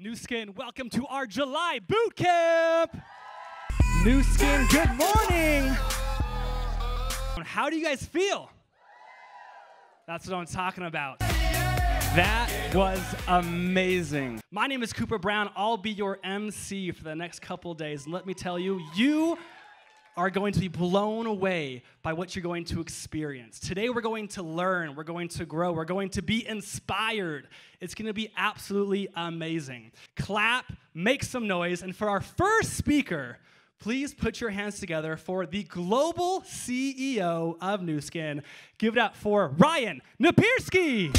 Nu Skin, welcome to our July boot camp. Nu Skin, good morning. How do you guys feel? That's what I'm talking about. That was amazing. My name is Cooper Brown. I'll be your MC for the next couple days. And let me tell you, you are going to be blown away by what you're going to experience. Today, we're going to learn, we're going to grow, we're going to be inspired. It's going to be absolutely amazing. Clap, make some noise, and for our first speaker, please put your hands together for the global CEO of Nu Skin. Give it up for Ryan Napierski.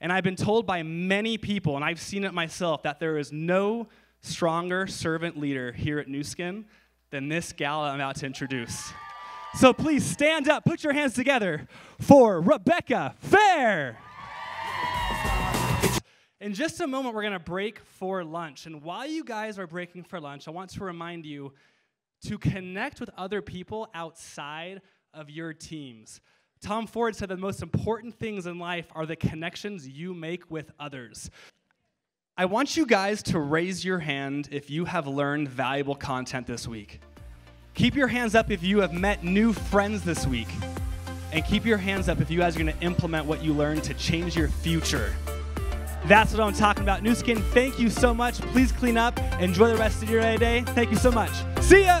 And I've been told by many people, and I've seen it myself, that there is no stronger servant leader here at Nu Skin than this gal I'm about to introduce. So please stand up, put your hands together for Rebecca Fair. In just a moment, we're gonna break for lunch. And while you guys are breaking for lunch, I want to remind you to connect with other people outside of your teams. Tom Ford said the most important things in life are the connections you make with others. I want you guys to raise your hand if you have learned valuable content this week. Keep your hands up if you have met new friends this week. And keep your hands up if you guys are going to implement what you learned to change your future. That's what I'm talking about. Nu Skin, thank you so much. Please clean up. Enjoy the rest of your day. Thank you so much. See ya.